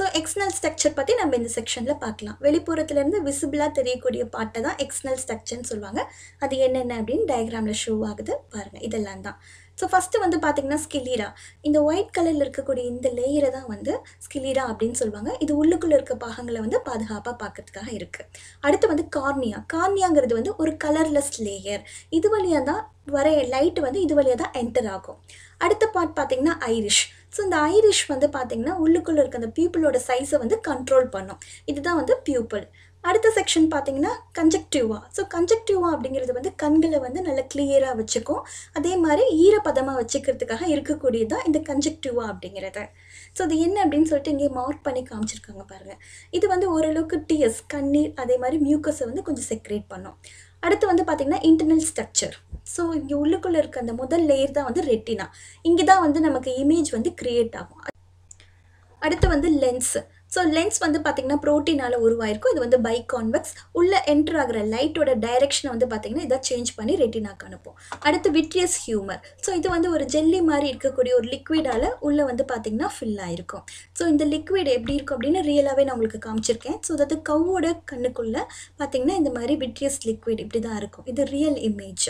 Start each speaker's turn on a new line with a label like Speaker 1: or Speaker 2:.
Speaker 1: So எக்ஸ்னல் structure பற்றி நம்ம இந்த செக்ஷனில் பார்க்கலாம். வெளிப்புறத்துலேருந்து விசிபிளாக தெரியக்கூடிய பாட்டை தான் எக்ஸ்னல் ஸ்ட்ரக்சர்னு சொல்லுவாங்க. அது என்னென்ன அப்படின்னு டயக்ராமில் ஷோ ஆகுது பாருங்கள் இதெல்லாம் தான். ஸோ ஃபஸ்ட்டு வந்து பார்த்திங்கன்னா ஸ்கிலீரா இந்த ஒயிட் கலரில் இருக்கக்கூடிய இந்த லேயரை தான் வந்து ஸ்கிலீரா அப்படின்னு சொல்லுவாங்க. இது உள்ளுக்குள்ளே இருக்க பாகங்களை வந்து பாதுகாப்பாக பார்க்கறதுக்காக இருக்குது அடுத்து வந்து கார்னியா கார்னியாங்கிறது வந்து ஒரு கலர்லெஸ் லேயர் இது வழியாக தான் வர லைட் வந்து இது வழியாக தான் என்டர் ஆகும். அடுத்த பார்ட் பார்த்திங்கன்னா ஐரிஷ் ஸோ இந்த ஐரிஷ் வந்து பார்த்திங்கன்னா உள்ளுக்குள்ளே இருக்க அந்த பியூப்பிளோட சைஸை வந்து கண்ட்ரோல் பண்ணும். இதுதான் வந்து பியூப்பிள் அடுத்த செக்ஷன் பார்த்தீங்கன்னா கன்ஜெக்டிவா ஸோ கன்ஜெக்டிவா அப்படிங்கிறது வந்து கண்களை வந்து நல்லா கிளியராக வச்சுக்கும். அதே மாதிரி ஈரப்பதமாக வச்சுக்கிறதுக்காக இருக்கக்கூடியதான் இந்த கன்ஜெக்டிவா அப்படிங்கிறது. ஸோ அது என்ன அப்படின்னு சொல்லிட்டு இங்கே மார்க் பண்ணி காமிச்சிருக்காங்க பாருங்கள் இது வந்து ஓரளவுக்கு டிஎஸ் கண்ணீர் அதே மாதிரி மியூக்கஸை வந்து கொஞ்சம் செக்ரேட் பண்ணும். அடுத்து வந்து பார்த்திங்கன்னா இன்டர்னல் ஸ்ட்ரக்சர் ஸோ இங்கே உள்ளுக்குள்ளே இருக்க அந்த முதல் லேயர் தான் வந்து ரெட்டினா இங்கே தான் வந்து நமக்கு இமேஜ் வந்து க்ரியேட் ஆகும். அடுத்து வந்து லென்ஸ் ஸோ லென்ஸ் வந்து பார்த்திங்கன்னா ப்ரோட்டீனால் உருவாயிருக்கும். இது வந்து பை கான்வெக்ஸ் உள்ளே என்ட்ரு ஆகிற லைட்டோட டைரெக்ஷனை வந்து பார்த்திங்கன்னா இதை சேஞ்ச் பண்ணி ரெட்டினாக்கு அனுப்பும். அடுத்து விட்ரியஸ் ஹியூமர் ஸோ இது வந்து ஒரு ஜெல்லி மாதிரி இருக்கக்கூடிய ஒரு லிக்விடால் உள்ளே வந்து பார்த்திங்கன்னா ஃபில் ஆகிருக்கும் ஸோ இந்த லிக்விட் எப்படி இருக்கும் அப்படின்னு ரியலாகவே நான் உங்களுக்கு காமிச்சிருக்கேன். ஸோ அதாவது கவ்வோட கண்ணுக்குள்ளே பார்த்திங்கன்னா இந்த மாதிரி விட்ரியஸ் லிக்விட் இப்படி தான் இருக்கும். இது ரியல் இமேஜ்